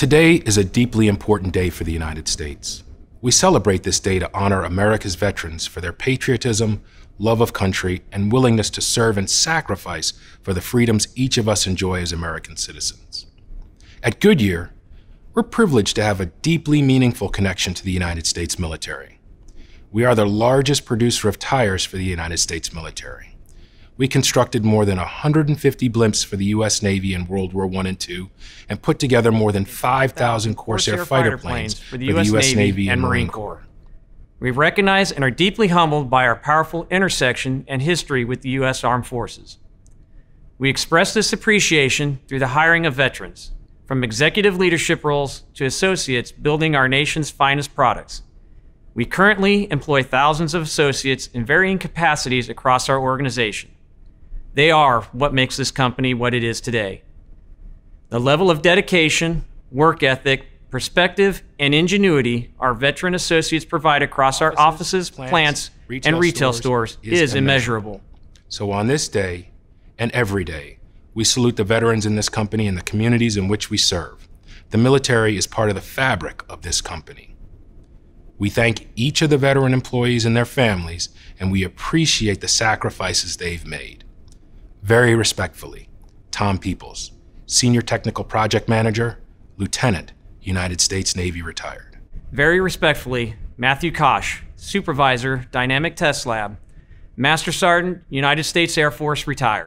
Today is a deeply important day for the United States. We celebrate this day to honor America's veterans for their patriotism, love of country, and willingness to serve and sacrifice for the freedoms each of us enjoy as American citizens. At Goodyear, we're privileged to have a deeply meaningful connection to the United States military. We are the largest producer of tires for the United States military. We constructed more than 150 blimps for the U.S. Navy in World War I and II, and put together more than 5,000 Corsair fighter planes for the U.S. Navy and Marine Corps. We recognize and are deeply humbled by our powerful intersection and history with the U.S. Armed Forces. We express this appreciation through the hiring of veterans, from executive leadership roles to associates building our nation's finest products. We currently employ thousands of associates in varying capacities across our organization. They are what makes this company what it is today. The level of dedication, work ethic, perspective, and ingenuity our veteran associates provide across our offices, plants, plants, retail and retail stores stores is is immeasurable. So on this day, and every day, we salute the veterans in this company and the communities in which we serve. The military is part of the fabric of this company. We thank each of the veteran employees and their families, and we appreciate the sacrifices they've made. Very respectfully, Tom Peeples, Senior Technical Project Manager, Lieutenant, United States Navy retired. Very respectfully, Matthew Kosh, Supervisor, Dynamic Test Lab, Master Sergeant, United States Air Force, retired.